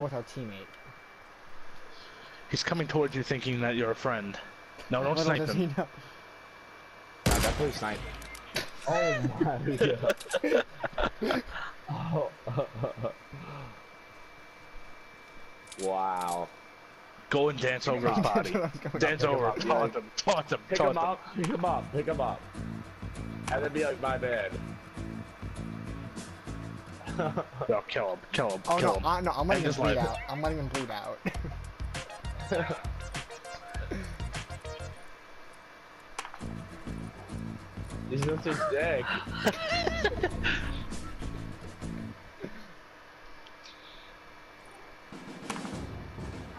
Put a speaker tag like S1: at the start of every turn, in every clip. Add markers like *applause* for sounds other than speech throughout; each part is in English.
S1: with our teammate.
S2: He's coming towards you thinking that you're a friend. No, don't
S1: Little
S2: snipe
S1: does
S2: him.
S1: he know.
S3: Nah, definitely snipe. Oh my god. oh. wow.
S2: Go and dance over his body. *laughs*
S1: That's what I was going
S2: Dance
S3: Pick him
S2: over
S3: up,
S2: him.
S3: yeah.
S2: Taunt him. Taunt him.
S3: Pick
S2: Taunt
S3: him
S2: him.
S3: up, pick him up, pick him up. And then be like, my man. *laughs*
S2: No, kill him. Kill him.
S1: Oh
S2: kill
S1: no,
S2: him.
S1: I, no, I'm letting him
S2: his
S1: bleed
S2: life.
S1: out. I'm letting him bleed out. *laughs*
S3: He's just a dick.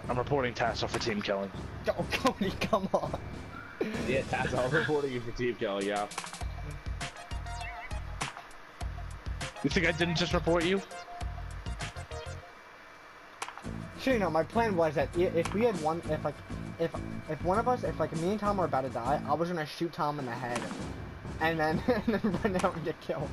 S2: I'm reporting Tasso for team killing.
S1: oh, Cody, come on.
S3: Yeah, Taz, I'm reporting you for team killing, yeah.
S2: You think I didn't just report you?
S1: Sure, you know, my plan was that if we had one, if like, if if one of us, if like me and Tom were about to die, I was gonna shoot Tom in the head, and then *laughs* and then run out and get killed.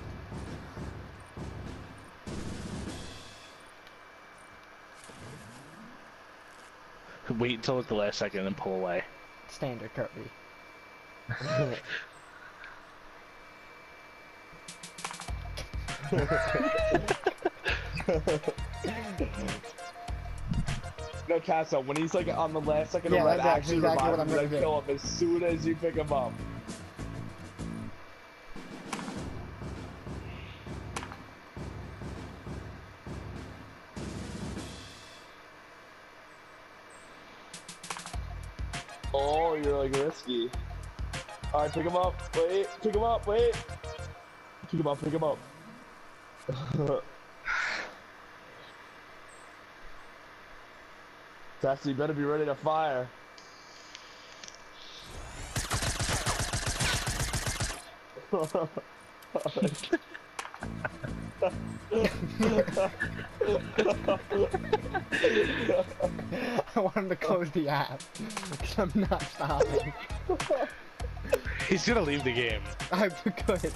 S2: Wait until at the last second and pull away.
S1: Standard Kirby. *laughs* *laughs*
S3: No, Casa, when he's like on the last second
S1: Yeah,
S3: of red, actually
S1: exactly
S3: revive him,
S1: gonna
S3: kill him as soon as you pick him up. Oh, you're like risky. Alright, pick him up. Wait, pick him up, wait. Pick him up, pick him up. *laughs* Tassie, you better be ready to fire. *laughs*
S1: I want him to close the app. Cause *laughs* I'm not stopping.
S2: He's gonna leave the game.
S1: I could.